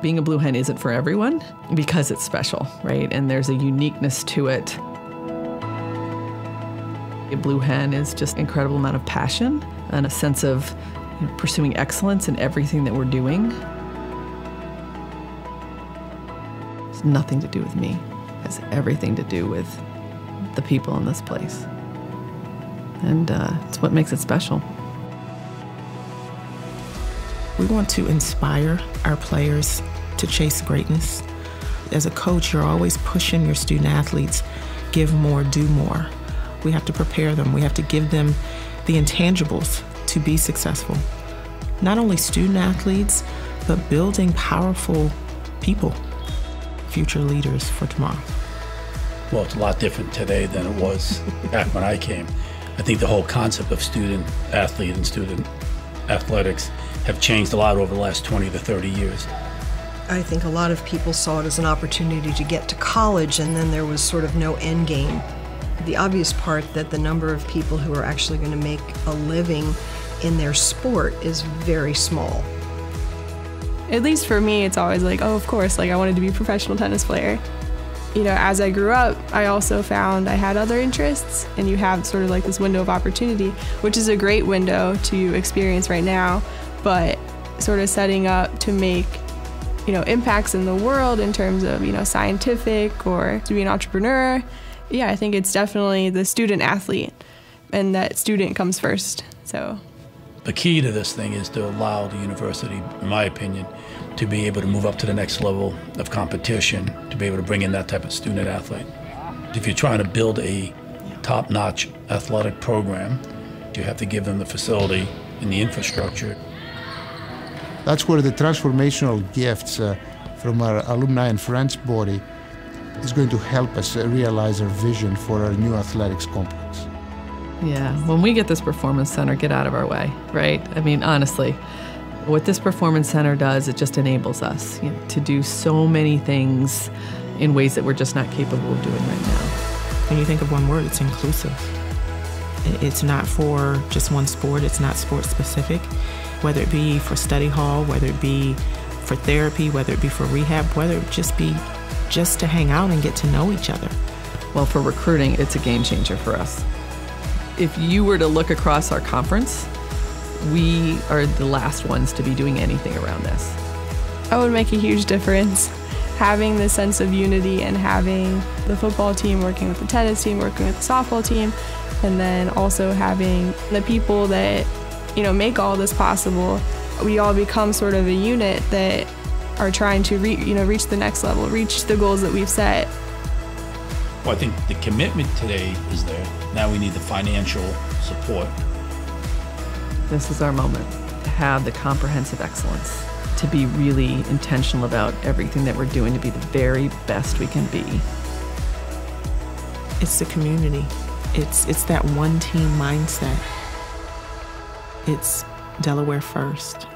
Being a blue hen isn't for everyone because it's special, right? And there's a uniqueness to it. A blue hen is just an incredible amount of passion and a sense of you know, pursuing excellence in everything that we're doing. It's nothing to do with me. It has everything to do with the people in this place. And uh, it's what makes it special. We want to inspire our players to chase greatness. As a coach, you're always pushing your student athletes give more, do more. We have to prepare them, we have to give them the intangibles to be successful. Not only student athletes, but building powerful people, future leaders for tomorrow. Well, it's a lot different today than it was back when I came. I think the whole concept of student athlete and student athletics have changed a lot over the last 20 to 30 years. I think a lot of people saw it as an opportunity to get to college, and then there was sort of no end game. The obvious part that the number of people who are actually going to make a living in their sport is very small. At least for me, it's always like, oh, of course, like I wanted to be a professional tennis player. You know, as I grew up, I also found I had other interests, and you have sort of like this window of opportunity, which is a great window to experience right now, but sort of setting up to make you know impacts in the world in terms of you know scientific or to be an entrepreneur yeah i think it's definitely the student athlete and that student comes first so the key to this thing is to allow the university in my opinion to be able to move up to the next level of competition to be able to bring in that type of student athlete if you're trying to build a top-notch athletic program you have to give them the facility and the infrastructure that's where the transformational gifts uh, from our alumni and friends body is going to help us realize our vision for our new athletics complex. Yeah, when we get this performance center, get out of our way, right? I mean, honestly, what this performance center does, it just enables us you know, to do so many things in ways that we're just not capable of doing right now. When you think of one word, it's inclusive. It's not for just one sport, it's not sport specific whether it be for study hall, whether it be for therapy, whether it be for rehab, whether it just be just to hang out and get to know each other. Well, for recruiting, it's a game changer for us. If you were to look across our conference, we are the last ones to be doing anything around this. That would make a huge difference. Having the sense of unity and having the football team working with the tennis team, working with the softball team, and then also having the people that you know, make all this possible. We all become sort of a unit that are trying to re- you know, reach the next level, reach the goals that we've set. Well, I think the commitment today is there. Now we need the financial support. This is our moment to have the comprehensive excellence, to be really intentional about everything that we're doing to be the very best we can be. It's the community. It's it's that one team mindset. It's Delaware first.